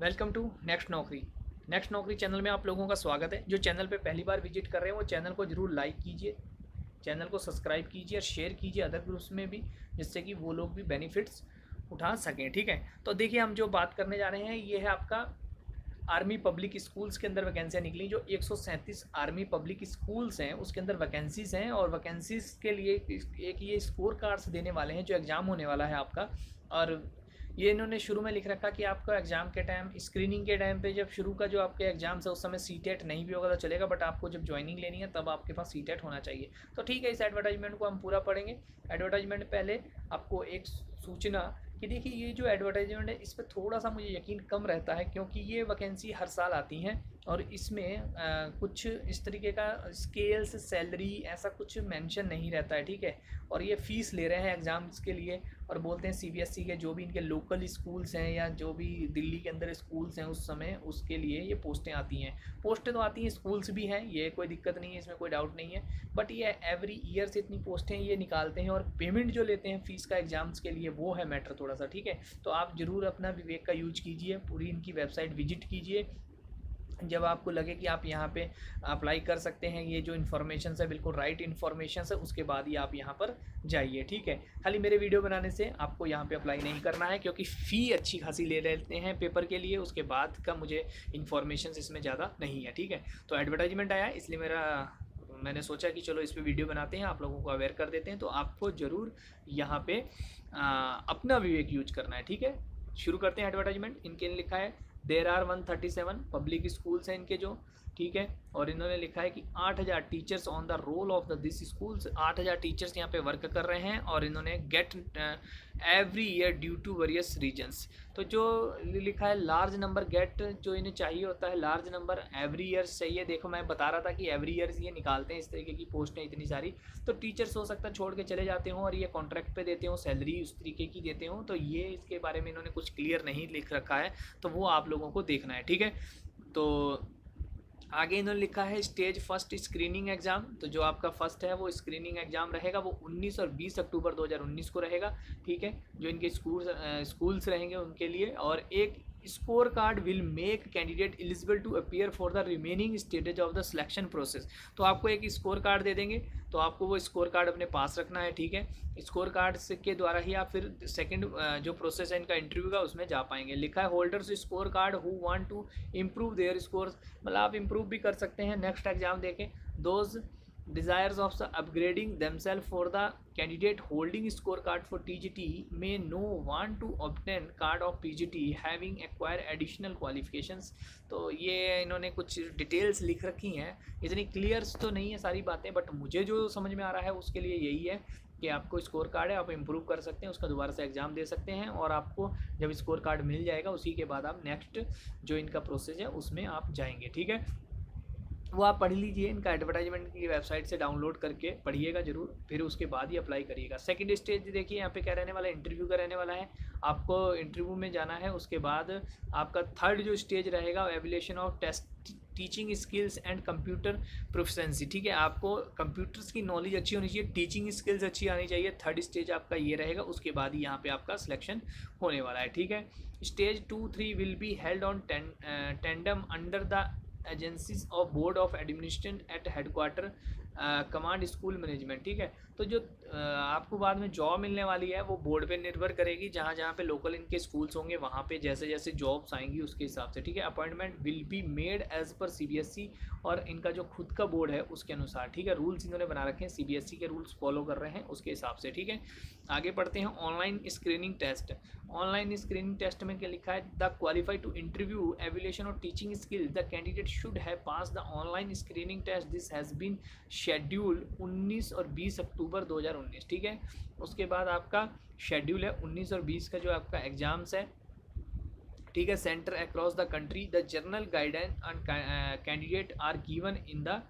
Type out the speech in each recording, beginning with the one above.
Welcome to next Naukri. Next Naukri channel में आप लोगों का स्वागत है। जो चैनल पे पहली बार विज़िट कर रहे हैं, वो चैनल को ज़रूर लाइक कीजिए, चैनल को सब्सक्राइब कीजिए और शेयर कीजिए अदर ग्रुप्स में भी, जिससे कि वो लोग भी बेनिफिट्स उठा सकें, ठीक है? तो देखिए, हम जो बात करने जा रहे हैं, ये है आपका आर्मी पब्लिक स्कूल्स के अंदर वैकेंसियाँ निकली। जो एक आर्मी पब्लिक स्कूल्स हैं, उसके अंदर वैकेंसीज़ हैं और वैकेंसीज़ के लिए एक ये स्कोर कार्ड्स देने वाले हैं, जो एग्ज़ाम होने वाला है आपका। और ये इन्होंने शुरू में लिख रखा कि आपका एग्ज़ाम के टाइम स्क्रीनिंग के टाइम पे जब शुरू का जो आपके एग्ज़ाम्स है, उस समय सी टेट नहीं भी होगा तो चलेगा बट आपको जब ज्वाइनिंग लेनी है, तब आपके पास सी टेट होना चाहिए। तो ठीक है, इस एडवर्टाइजमेंट को हम पूरा पढ़ेंगे। एडवर्टाइजमेंट पहले आपको एक सूचना कि देखिए, ये जो एडवर्टाइजमेंट है, इस पर थोड़ा सा मुझे यकीन कम रहता है, क्योंकि ये वैकेंसी हर साल आती हैं और इसमें कुछ इस तरीके का स्केल्स सैलरी ऐसा कुछ मेंशन नहीं रहता है, ठीक है? और ये फ़ीस ले रहे हैं एग्ज़ाम्स के लिए। और बोलते हैं सीबीएसई के जो भी इनके लोकल स्कूल्स हैं या जो भी दिल्ली के अंदर स्कूल्स हैं उस समय उसके लिए ये पोस्टें आती हैं। पोस्टें तो आती हैं स्कूल्स भी हैं, ये कोई दिक्कत नहीं है, इसमें कोई डाउट नहीं है। बट ये एवरी ईयर से इतनी पोस्टें ये निकालते हैं और पेमेंट जो लेते हैं फ़ीस का एग्ज़ाम्स के लिए वो है मैटर थोड़ा सा, ठीक है? तो आप ज़रूर अपना विवेक का यूज़ कीजिए, पूरी इनकी वेबसाइट विज़िट कीजिए। जब आपको लगे कि आप यहाँ पे अप्लाई कर सकते हैं ये जो इन्फॉर्मेशन है बिल्कुल राइट इन्फॉर्मेशन है उसके बाद ही आप यहाँ पर जाइए ठीक है? खाली मेरे वीडियो बनाने से आपको यहाँ पे अप्लाई नहीं करना है क्योंकि फ़ी अच्छी खासी ले लेते हैं पेपर के लिए उसके बाद का मुझे इन्फॉर्मेशन इसमें ज़्यादा नहीं है ठीक है? तो एडवर्टाइजमेंट आया इसलिए मेरा मैंने सोचा कि चलो इस पर वीडियो बनाते हैं आप लोगों को अवेयर कर देते हैं तो आपको ज़रूर यहाँ पे आ, अपना विवेक यूज़ करना है ठीक है? शुरू करते हैं एडवर्टाइजमेंट इनके लिखा है there are one thirty seven public schools हैं इनके जो ठीक है? और इन्होंने लिखा है कि 8000 teachers on the role of the this schools 8000 teachers यहाँ पे वर्क कर रहे हैं और इन्होंने get every year due to various reasons तो जो लिखा है लार्ज नंबर गेट जो इन्हें चाहिए होता है लार्ज नंबर एवरी ईयर चाहिए देखो, मैं बता रहा था कि एवरी ईयर ये निकालते हैं, इस तरीके की पोस्टें इतनी सारी। तो टीचर्स हो सकता है, छोड़ के चले जाते हों और ये कॉन्ट्रैक्ट पर देते हो सैलरी उस तरीके की देते हों। तो ये इसके बारे में इन्होंने कुछ क्लियर नहीं लिख रखा है तो वो आप लोगों को देखना है, ठीक है? तो आगे इन्होंने लिखा है स्टेज फ़र्स्ट स्क्रीनिंग एग्ज़ाम। तो जो आपका फ़र्स्ट है, वो स्क्रीनिंग एग्ज़ाम रहेगा। वो 19 और 20 अक्टूबर 2019 को रहेगा, ठीक है? जो इनके स्कूल स्कूल्स रहेंगे उनके लिए। और एक score card will make candidate eligible to appear for the remaining stages of the selection process. तो आपको एक स्कोर कार्ड दे देंगे तो आपको वो स्कोर कार्ड अपने पास रखना है, ठीक है? स्कोर कार्ड के द्वारा ही आप फिर सेकंड जो प्रोसेस है, इनका इंटरव्यू का, उसमें जा पाएँगे। लिखा है holders score card who want to improve their score मतलब आप इम्प्रूव भी कर सकते हैं नेक्स्ट एग्ज़ाम देखें। Those desires of the upgrading themselves for the candidate holding scorecard for TGT may no want to obtain card of PGT having acquired additional qualifications. तो ये इन्होंने कुछ डिटेल्स लिख रखी हैं। इतनी क्लियर्स तो नहीं है सारी बातें बट मुझे जो समझ में आ रहा है उसके लिए यही है कि आपको स्कोर कार्ड है, आप इम्प्रूव कर सकते हैं, उसका दोबारा से एग्ज़ाम दे सकते हैं और आपको जब स्कोर कार्ड मिल जाएगा, उसी के बाद आप नेक्स्ट जो इनका प्रोसेस है, उसमें आप जाएँगे, ठीक है? वो आप पढ़ लीजिए इनका एडवर्टाइजमेंट की वेबसाइट से डाउनलोड करके पढ़िएगा ज़रूर, फिर उसके बाद ही अप्लाई करिएगा। सेकंड स्टेज देखिए, यहाँ पे क्या रहने वाला है? इंटरव्यू का रहने वाला है। आपको इंटरव्यू में जाना है, उसके बाद आपका थर्ड जो स्टेज रहेगा evaluation of test teaching skills and computer proficiency ठीक है, आपको कंप्यूटर्स की नॉलेज अच्छी होनी चाहिए टीचिंग स्किल्स अच्छी आनी चाहिए। थर्ड स्टेज आपका ये रहेगा, उसके बाद ही यहाँ पे आपका सिलेक्शन होने वाला है। ठीक है stage two three will be held on tandem under the agencies of board of administration at headquarter command school management ठीक है? तो जो आपको बाद में जॉब मिलने वाली है, वो बोर्ड पे निर्भर करेगी, जहाँ जहाँ पे लोकल इनके स्कूल्स होंगे, वहाँ पे जैसे जैसे जॉब्स आएँगी, उसके हिसाब से, ठीक है? Appointment will be made as per CBSE और इनका जो खुद का बोर्ड है, उसके अनुसार, ठीक है? रूल्स इन्होंने बना रखे हैं सीबीएसई के रूल्स फॉलो कर रहे हैं, उसके हिसाब से, ठीक है? आगे पढ़ते हैं online screening test online screening test में क्या लिखा है? The qualify to interview evaluation और teaching skill the candidate should have pass the online screening test this has been schedule 19 और 20 अक्टूबर 2019 ठीक है? उसके बाद आपका शेड्यूल है 19 और 20 का जो आपका एग्ज़ाम्स है, ठीक है? Centre across the country the general guidance and candidate are given in the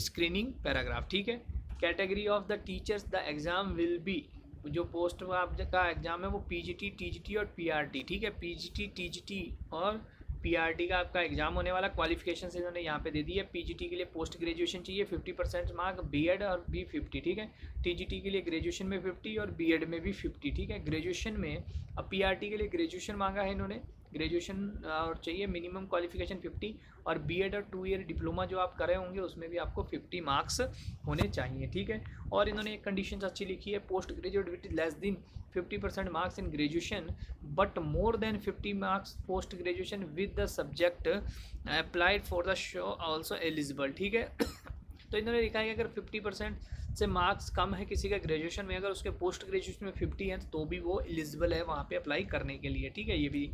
screening paragraph ठीक है? Category of the teachers the exam will be जो पोस्ट का एग्ज़ाम है वो पीजीटी टीजीटी और पीआरटी ठीक है? पीजीटी टीजीटी और पीआरटी का आपका एग्ज़ाम होने वाला क्वालिफिकेशन से इन्होंने यहाँ पे दे दी है। पीजीटी के लिए पोस्ट ग्रेजुएशन चाहिए फिफ्टी परसेंट मार्क बीएड और बी फिफ्टी ठीक है? टीजीटी के लिए ग्रेजुएशन में फिफ्टी और बीएड में भी फिफ्टी ठीक है? ग्रेजुएशन में, अब पीआरटी के लिए ग्रेजुएशन मांगा है इन्होंने। ग्रेजुएशन और चाहिए मिनिमम क्वालिफिकेशन फिफ्टी, और बीएड और टू ईयर डिप्लोमा जो आप कर होंगे, उसमें भी आपको फिफ्टी मार्क्स होने चाहिए, ठीक है? और इन्होंने एक कंडीशन अच्छी लिखी है post graduate with less than fifty percent marks in graduation but more than fifty marks post graduation with the subject applied for the show also eligible ठीक है? तो इन्होंने लिखा है कि अगर फिफ्टी परसेंट से मार्क्स कम है किसी का ग्रेजुएशन में, अगर उसके पोस्ट ग्रेजुएशन में फिफ्टी है तो भी वो एलिजिबल है वहाँ पे अप्लाई करने के लिए, ठीक है? ये भी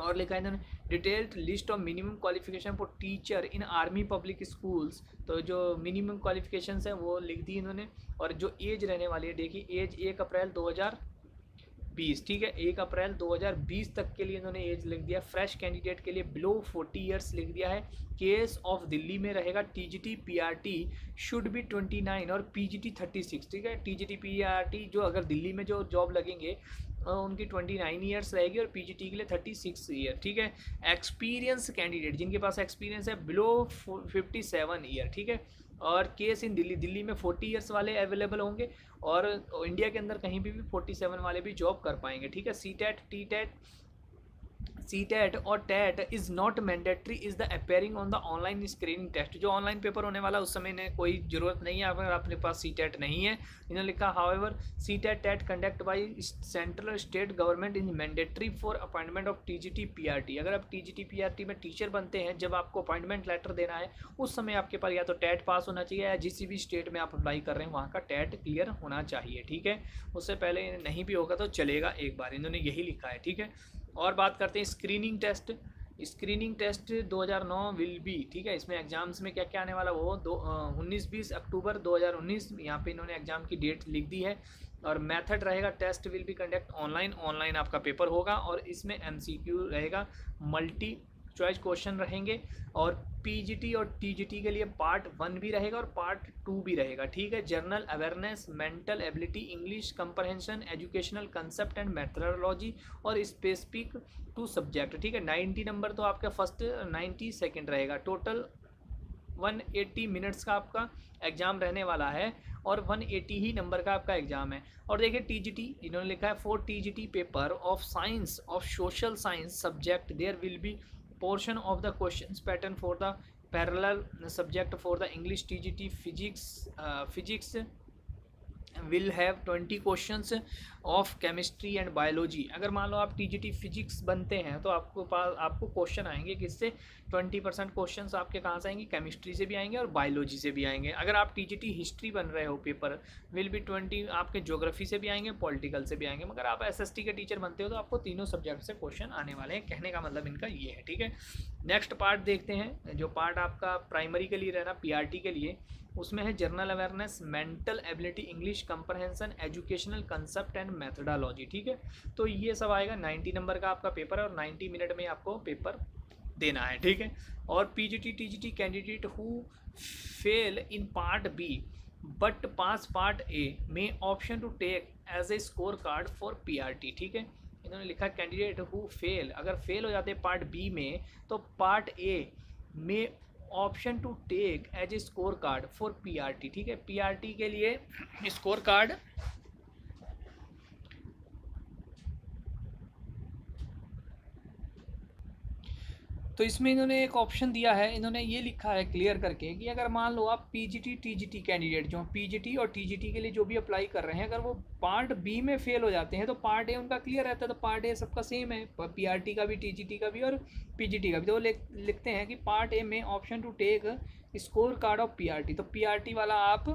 और लिखा है इन्होंने detailed list of minimum qualification for teacher in army public schools तो जो मिनिमम क्वालिफिकेशन है, वो लिख दी इन्होंने। और जो एज रहने वाली है, देखिए एज एक अप्रैल 2020 ठीक है? एक अप्रैल 2020 तक के लिए इन्होंने एज लिख दिया। फ्रेश कैंडिडेट के लिए बिलो 40 इयर्स लिख दिया है। केस ऑफ़ दिल्ली में रहेगा टीजीटी पीआरटी शुड बी 29 और पीजीटी 36 ठीक है? टीजीटी पीआरटी जो अगर दिल्ली में जो जॉब लगेंगे उनकी ट्वेंटी नाइन ईयर्स रहेगी और पीजीटी के लिए थर्टी सिक्स ईयर ठीक है? एक्सपीरियंस कैंडिडेट जिनके पास एक्सपीरियंस है बिलो फिफ्टी सेवन ईयर ठीक है? और केस इन दिल्ली दिल्ली में फोर्टी ईयर्स वाले अवेलेबल होंगे और इंडिया के अंदर कहीं भी भी फोर्टी सेवन वाले भी जॉब कर पाएँगे, ठीक है? C TET T TET C TET और TET is not mandatory is the appearing on the online screening test जो ऑनलाइन पेपर होने वाला उस समय ने कोई ज़रूरत नहीं है, अगर अपने पास सी नहीं है। इन्होंने लिखा however C TET TET conduct by central state government is mandatory for appointment of T G T P R T अगर आप T G T P R T में टीचर बनते हैं, जब आपको अपॉइंटमेंट लेटर देना है, उस समय आपके पास या तो टेट पास होना चाहिए या जिस भी स्टेट में आप अप्लाई कर रहे हैं, वहाँ का टेट क्लियर होना चाहिए, ठीक है? उससे पहले नहीं भी होगा तो चलेगा एक बार। इन्होंने यही लिखा है, ठीक है? और बात करते हैं screening test screening test 2009 will be ठीक है? इसमें एग्ज़ाम्स में क्या क्या आने वाला वो दो उन्नीस बीस अक्टूबर 2019 यहाँ पे इन्होंने एग्ज़ाम की डेट लिख दी है। और मेथड रहेगा test will be conduct online online आपका पेपर होगा और इसमें एमसीक्यू रहेगा मल्टी चॉइस क्वेश्चन रहेंगे और पीजीटी और टीजीटी के लिए पार्ट वन भी रहेगा और पार्ट टू भी रहेगा, ठीक है? General awareness mental ability English comprehension educational concept and methodology और स्पेसिफिक टू सब्जेक्ट ठीक है? नाइन्टी नंबर तो आपका फ़र्स्ट नाइन्टी सेकेंड रहेगा। टोटल 180 मिनट्स का आपका एग्ज़ाम रहने वाला है और 180 ही नंबर का आपका एग्ज़ाम है। और देखिए टीजीटी इन्होंने लिखा है for TGT paper of science of social science subject there will be portion of the questions pattern for the parallel subject for the english tgt physics uh, physics will have twenty question of chemistry and biology अगर मान लो आप TGT physics बनते हैं तो आपको पास आपको question आएँगे किससे ट्वेंटी परसेंट क्वेश्चन आपके कहाँ से आएँगे? केमिस्ट्री से भी आएँगे और बायोलॉजी से भी आएँगे। अगर आप टीजीटी हिस्ट्री बन रहे हो पेपर विल बी ट्वेंटी आपके जोग्राफी से भी आएँगे पॉलिटिकल से भी आएँगे। मगर आप एस एस टी के टीचर बनते हो तो आपको तीनों सब्जेक्ट से क्वेश्चन आने वाले हैं। कहने का मतलब इनका ये है, ठीक है? नेक्स्ट पार्ट देखते हैं, जो पार्ट आपका प्राइमरी के लिए रहना पी आर टी के लिए। उसमें है general awareness mental ability English comprehension educational concept and methodology ठीक है? तो ये सब आएगा 90 नंबर का आपका पेपर है और 90 मिनट में आपको पेपर देना है, ठीक है? और P G T T G T candidate who fail in part B but pass part A may option to take as a score card for P R T ठीक है? इन्होंने लिखा कैंडिडेट हु फेल अगर fail हो जाते part B में तो part A में option to take as a score card for PRT, ठीक है? पीआरटी के लिए स्कोर कार्ड तो इसमें इन्होंने एक ऑप्शन दिया है, इन्होंने ये लिखा है क्लियर करके कि अगर मान लो आप पीजीटी टीजीटी कैंडिडेट जो पीजीटी और टीजीटी के लिए जो भी अप्लाई कर रहे हैं, अगर वो पार्ट बी में फेल हो जाते हैं तो पार्ट ए उनका क्लियर रहता है तो पार्ट ए सबका सेम है पीआरटी का भी टीजीटी का भी और पीजीटी का भी। तो वो लिखते हैं कि पार्ट ए में option to take score card of PRT तो पीआरटी वाला आप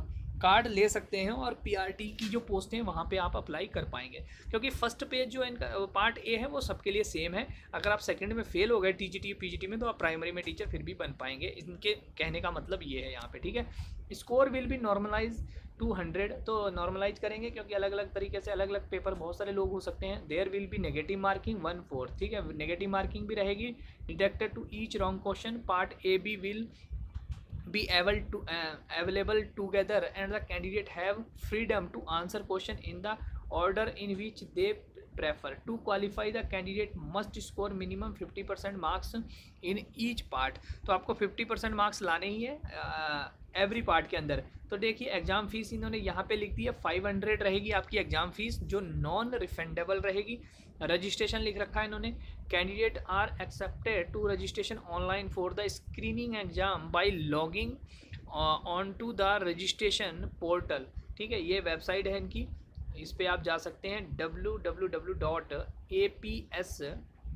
कार्ड ले सकते हैं और पीआरटी की जो पोस्ट हैं, वहाँ पे आप अप्लाई कर पाएँगे। क्योंकि फ़र्स्ट पेज जो इनका पार्ट ए है, वो सबके लिए सेम है। अगर आप सेकंड में फेल हो गए टीजीटी पीजीटी में तो आप प्राइमरी में टीचर फिर भी बन पाएँगे। इनके कहने का मतलब ये है यहाँ पे, ठीक है? Score will be normalize to hundred तो नॉर्मलाइज करेंगे क्योंकि अलग अलग तरीके से अलग अलग पेपर बहुत सारे लोग हो सकते हैं। There will be negative marking one fourth ठीक है? नेगेटिव मार्किंग भी रहेगी। Detected to each wrong question part A B will be able to uh, available together and the candidate have freedom to answer question in the order in which they prefer. To qualify the candidate must score minimum 50 percent marks in each part तो आपको 50 percent marks लाने ही है every uh, part के अंदर। तो देखिए exam fees इन्होंने यहाँ पे लिख दी है 500 रहेगी आपकी एग्ज़ाम फ़ीस जो नॉन रिफंडेबल रहेगी। रजिस्ट्रेशन लिख रखा है इन्होंने। Candidate are accepted to registration online for the screening exam by logging on to the registration portal ठीक है ये वेबसाइट है इनकी। इस पर आप जा सकते हैं W W W dot A P S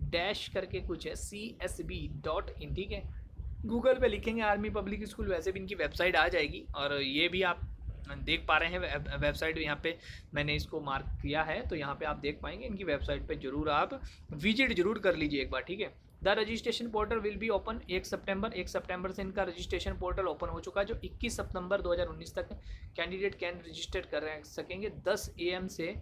dash करके कुछ है C S B dot in ठीक है? गूगल पे लिखेंगे आर्मी पब्लिक स्कूल वैसे भी इनकी वेबसाइट आ जाएगी और ये भी आप देख पा रहे हैं वेबसाइट यहाँ पे मैंने इसको मार्क किया है तो यहाँ पे आप देख पाएँगे इनकी वेबसाइट पे ज़रूर आप विज़िट ज़रूर कर लीजिए एक बार, ठीक है? The registration portal will be open एक सितंबर एक सितंबर से इनका रजिस्ट्रेशन पोर्टल ओपन हो चुका है, जो 21 सितंबर 2019 तक कैंडिडेट कैन रजिस्टर कर सकेंगे 10 एम से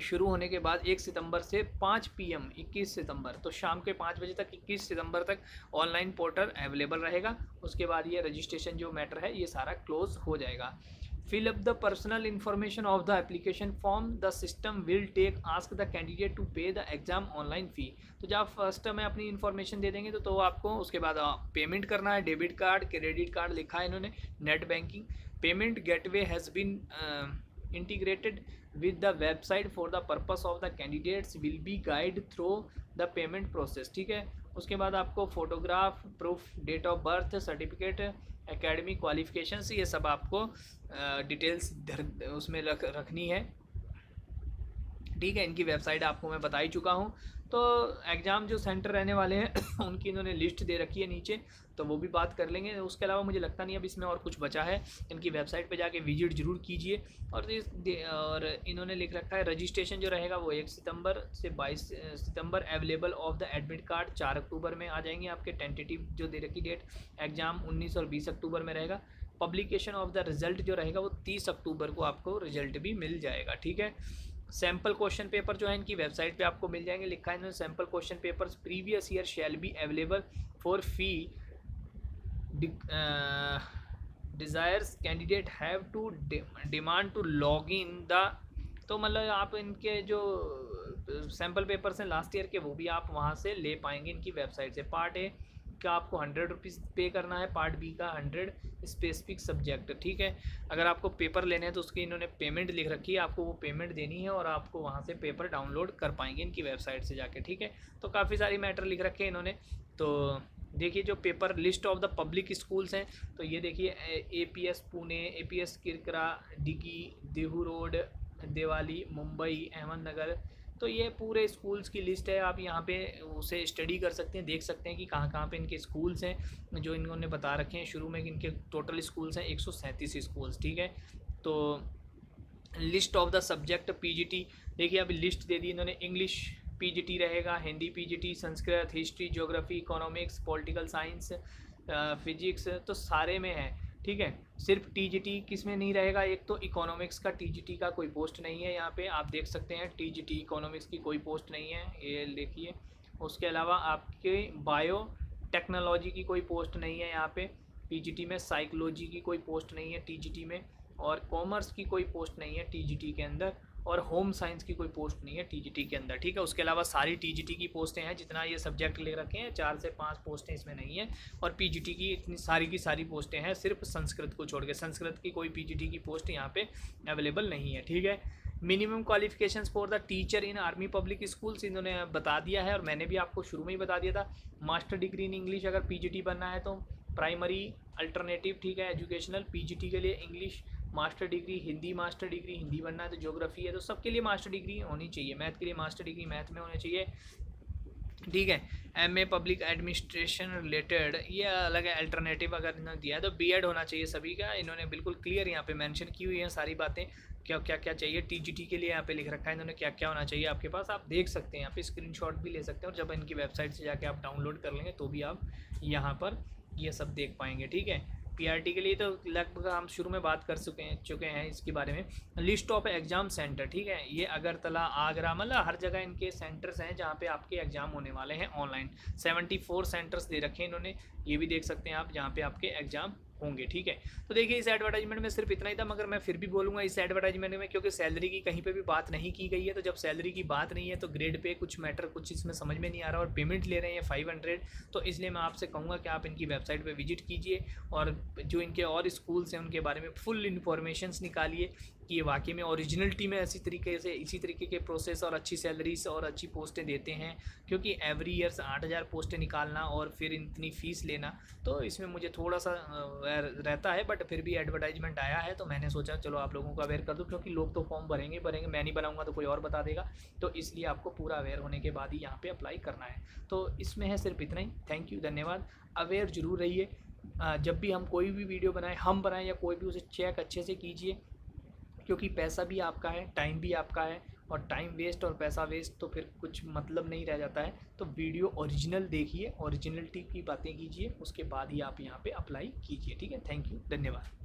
शुरू होने के बाद एक सितंबर से पाँच पीएम 21 सितंबर। तो शाम के पाँच बजे तक 21 सितंबर तक ऑनलाइन पोर्टल अवेलेबल रहेगा। उसके बाद ये रजिस्ट्रेशन जो मैटर है, ये सारा क्लोज हो जाएगा। Fill up the personal information of the application form the system will take ask the candidate to pay the exam online fee तो जब आप फ़र्स्ट में अपनी इन्फॉर्मेशन दे देंगे तो, तो आपको उसके बाद पेमेंट करना है डेबिट कार्ड क्रेडिट कार्ड लिखा है इन्होंने net banking payment gateway has been integrated with the website for the purpose of the candidates will be guide through the payment process ठीक है? उसके बाद आपको photograph proof date of birth certificate academic qualifications ये सब आपको details उसमें रख, रखनी है। ठीक है, इनकी वेबसाइट आपको मैं बता ही चुका हूँ। तो एग्ज़ाम जो सेंटर रहने वाले हैं, उनकी इन्होंने लिस्ट दे रखी है नीचे तो वो भी बात कर लेंगे। उसके अलावा मुझे लगता नहीं अब इसमें और कुछ बचा है। इनकी वेबसाइट पे जाके विज़िट ज़रूर कीजिए। और इस और इन्होंने लिख रखा है, रजिस्ट्रेशन जो रहेगा वो एक सितंबर से बाईस सितंबर available of the admit card चार अक्टूबर में आ जाएँगे आपके टेंटेटिव जो दे रखी डेट एग्ज़ाम उन्नीस और बीस अक्टूबर में रहेगा। पब्लिकेशन ऑफ़ द रिज़ल्ट जो रहेगा वो तीस अक्टूबर को आपको रिज़ल्ट भी मिल जाएगा, ठीक है? सैंपल क्वेश्चन पेपर जो है, इनकी वेबसाइट पे आपको मिल जाएँगे। लिखा है इन्होंने sample question papers previous year shall be available for fee desires candidate have to demand to log in the तो मतलब आप इनके जो सैंपल पेपर्स हैं लास्ट ईयर के, वो भी आप वहाँ से ले पाएँगे इनकी वेबसाइट से। पार्ट ए का आपको हंड्रेड रुपीज़ पे करना है पार्ट बी का हंड्रेड स्पेसिफिक सब्जेक्ट ठीक है? अगर आपको पेपर लेने हैं तो उसकी इन्होंने पेमेंट लिख रखी है, आपको वो पेमेंट देनी है और आपको वहाँ से पेपर डाउनलोड कर पाएँगे इनकी वेबसाइट से जाके, ठीक है? तो काफ़ी सारी मैटर लिख रखे हैं इन्होंने। तो देखिए जो paper list of the public schools हैं तो ये देखिए, A P S Pune A P S किरकरा Dighi Dehu road Devali Mumbai Ahmednagar तो ये पूरे स्कूल्स की लिस्ट है। आप यहाँ पे उसे स्टडी कर सकते हैं, देख सकते हैं कि कहाँ कहाँ पे इनके स्कूल्स हैं, जो इन्होंने बता रखे हैं। शुरू में कि इनके टोटल स्कूल्स हैं एक सौ सैंतीस स्कूल्स ठीक है? तो list of the subject PGT देखिए अभी लिस्ट दे दी इन्होंने। इंग्लिश पीजीटी रहेगा, Hindi PGT Sanskrit history geography economics political science physics तो सारे में है, ठीक है? सिर्फ़ टीजीटी किसमें नहीं रहेगा? एक तो इकोनॉमिक्स का टीजीटी का कोई पोस्ट नहीं है यहाँ पे। आप देख सकते हैं टीजीटी इकोनॉमिक्स की कोई पोस्ट नहीं है, ये देखिए। उसके अलावा आपके बायो टेक्नोलॉजी की कोई पोस्ट नहीं है यहाँ पे। टीजीटी में साइकोलॉजी की कोई पोस्ट नहीं है टीजीटी में और कॉमर्स की कोई पोस्ट नहीं है टीजीटी के अंदर। और होम साइंस की कोई पोस्ट नहीं है टीजीटी के अंदर, ठीक है? उसके अलावा सारी टीजीटी की पोस्टें हैं, जितना ये सब्जेक्ट ले रखे हैं, चार से पाँच पोस्टें इसमें नहीं है। और पीजीटी की इतनी सारी की सारी पोस्टें हैं, सिर्फ़ संस्कृत को छोड़ के, संस्कृत की कोई पीजीटी की पोस्ट यहाँ पे अवेलेबल नहीं है, ठीक है? Minimum qualifications for the teacher in army public schools इन्होंने बता दिया है, और मैंने भी आपको शुरू में ही बता दिया था। मास्टर डिग्री इन इंग्लिश अगर पीजीटी बनना है तो प्राइमरी अल्टरनेटिव ठीक है एजुकेशनल पीजीटी के लिए English master degree, Hindi master degree, Hindi बनना है तो ज्योग्राफी है तो सबके लिए मास्टर डिग्री होनी चाहिए। मैथ के लिए मास्टर डिग्री मैथ में होनी चाहिए। ठीक है M A public administration related ये अलग है अल्टरनेटिव अगर इन्होंने दिया है तो बी एड होना चाहिए सभी का। इन्होंने बिल्कुल क्लियर यहाँ पे मेंशन की हुई है सारी बातें। क्या क्या क्या चाहिए? टीजीटी के लिए यहाँ पे लिख रखा है इन्होंने, क्या क्या होना चाहिए आपके पास? आप देख सकते हैं, यहाँ पे स्क्रीनशॉट भी ले सकते हैं और जब इनकी वेबसाइट से जाके आप डाउनलोड कर लेंगे तो भी आप यहाँ पर ये सब देख पाएँगे। ठीक है पीआरटी के लिए तो लगभग हम शुरू में बात कर चुके हैं चुके हैं इसके बारे में। लिस्ट ऑफ़ एग्ज़ाम सेंटर ठीक है? ये अगरतला, आगरा मतलब हर जगह इनके सेंटर्स हैं जहाँ पे आपके एग्ज़ाम होने वाले हैं ऑनलाइन सेवेंटी फोर सेंटर्स दे रखे हैं इन्होंने, ये भी देख सकते हैं आप, जहाँ पे आपके एग्ज़ाम होंगे, ठीक है? तो देखिए, इस एडवर्टाइजमेंट में सिर्फ़ इतना ही था, मगर मैं फिर भी बोलूँगा इस एडवर्टाइजमेंट में, क्योंकि सैलरी की कहीं पे भी बात नहीं की गई है तो जब सैलरी की बात नहीं है तो ग्रेड पे कुछ मैटर कुछ इसमें समझ में नहीं आ रहा और पेमेंट ले रहे हैं फाइव हंड्रेड तो इसलिए मैं आपसे कहूँगा कि आप इनकी वेबसाइट पर विज़िट कीजिए और जो इनके और स्कूल्स हैं, उनके बारे में फुल इन्फॉर्मेशन निकालिए कि ये वाकई में ओरिजिनलिटी में ऐसी तरीके से, इसी तरीके के प्रोसेस और अच्छी सैलरीज और अच्छी पोस्टें देते हैं। क्योंकि एवरी ईयर्स आठ हज़ार पोस्टें निकालना और फिर इतनी फ़ीस लेना तो इसमें मुझे थोड़ा सा रहता है बट फिर भी एडवर्टाइजमेंट आया है तो मैंने सोचा, चलो आप लोगों को अवेयर कर दूँ, क्योंकि लोग तो फॉर्म भरेंगे भरेंगे। मैं नहीं बनाऊँगा तो कोई और बता देगा। तो इसलिए आपको पूरा अवेयर होने के बाद ही यहाँ पर अप्लाई करना है। तो इसमें है सिर्फ़ इतना ही। थैंक यू धन्यवाद। अवेयर ज़रूर रहिए। जब भी हम कोई भी वीडियो बनाएँ, हम बनाएँ या कोई भी उसे चेक अच्छे से कीजिए क्योंकि पैसा भी आपका है टाइम भी आपका है और टाइम वेस्ट और पैसा वेस्ट तो फिर कुछ मतलब नहीं रह जाता है। तो वीडियो ओरिजिनल देखिए ओरिजिनलिटी की बातें कीजिए, उसके बाद ही आप यहाँ पे अप्लाई कीजिए, ठीक है? थैंक यू धन्यवाद।